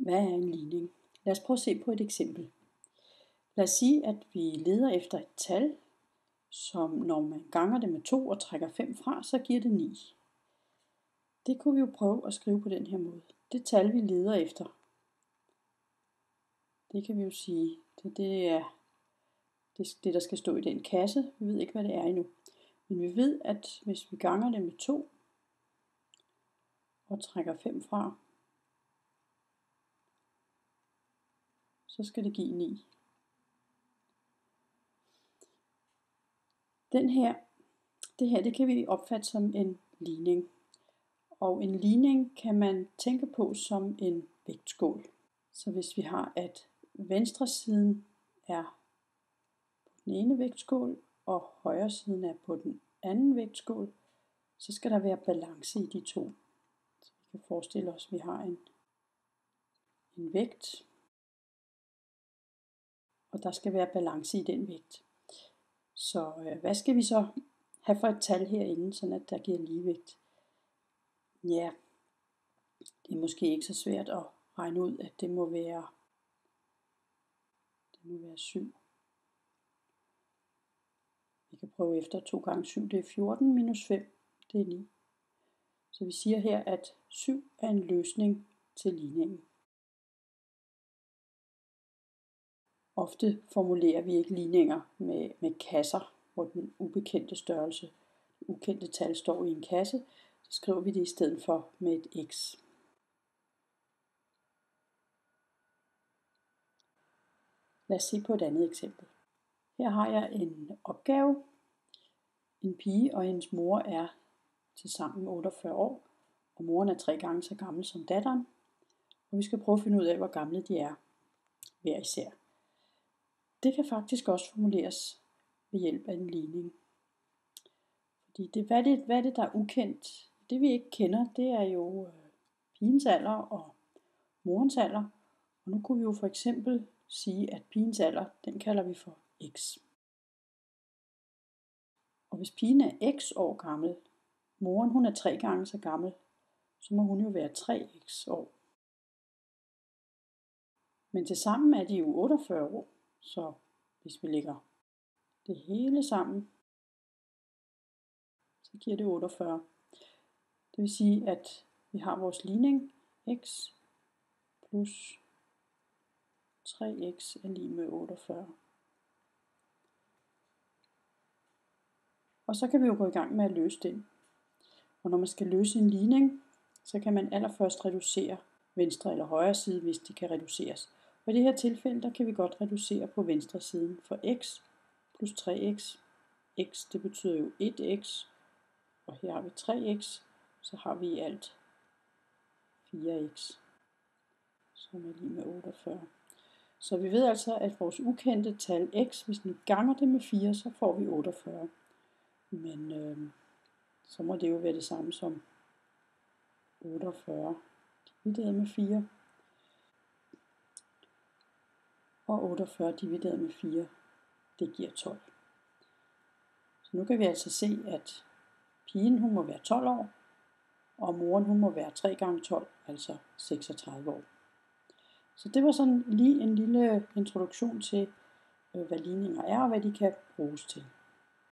Hvad er en ligning? Lad os prøve at se på et eksempel. Lad os sige, at vi leder efter et tal, som når man ganger det med 2 og trækker 5 fra, så giver det 9. Det kunne vi jo prøve at skrive på den her måde. Det tal, vi leder efter, det kan vi jo sige, det, det er det, det, der skal stå i den kasse. Vi ved ikke, hvad det er endnu. Men vi ved, at hvis vi ganger det med 2 og trækker 5 fra, så skal det give 9. Den her, det her, det kan vi opfatte som en ligning. Og en ligning kan man tænke på som en vægtskål. Så hvis vi har, at venstre siden er på den ene vægtskål, og højre siden er på den anden vægtskål, så skal der være balance i de to. Så vi kan forestille os, at vi har en, en vægt, og der skal være balance i den vægt. Så øh, hvad skal vi så have for et tal herinde, sådan at der giver ligevægt? Ja, det er måske ikke så svært at regne ud, at det må være, det må være 7. Vi kan prøve efter 2 gange 7, det er 14 minus 5, det er 9. Så vi siger her, at 7 er en løsning til ligningen. Ofte formulerer vi ikke ligninger med, med kasser, hvor den ubekendte størrelse, det ukendte tal står i en kasse, så skriver vi det i stedet for med et x. Lad os se på et andet eksempel. Her har jeg en opgave. En pige og hendes mor er til sammen 48 år, og moren er tre gange så gammel som datteren. Og vi skal prøve at finde ud af, hvor gamle de er hver især. Det kan faktisk også formuleres ved hjælp af en ligning. Fordi det, hvad, det, hvad det, der er ukendt? Det vi ikke kender, det er jo øh, pigens alder og morens alder. Og nu kunne vi jo for eksempel sige, at pigens alder, den kalder vi for x. Og hvis pigen er x år gammel, moren hun er tre gange så gammel, så må hun jo være 3x år. Men til sammen er de jo 48 år. Så hvis vi lægger det hele sammen, så giver det 48. Det vil sige, at vi har vores ligning x plus 3x er lige med 48. Og så kan vi jo gå i gang med at løse den. Og når man skal løse en ligning, så kan man allerførst reducere venstre eller højre side, hvis de kan reduceres. Og i det her tilfælde, der kan vi godt reducere på venstre siden for x plus 3x. x, det betyder jo 1x, og her har vi 3x, så har vi i alt 4x, som er lige med 48. Så vi ved altså, at vores ukendte tal x, hvis vi ganger det med 4, så får vi 48. Men øh, så må det jo være det samme som 48 divideret med 4. og 48 divideret med 4, det giver 12. Så nu kan vi altså se, at pigen hun må være 12 år, og moren hun må være 3 gange 12, altså 36 år. Så det var sådan lige en lille introduktion til, øh, hvad ligninger er og hvad de kan bruges til.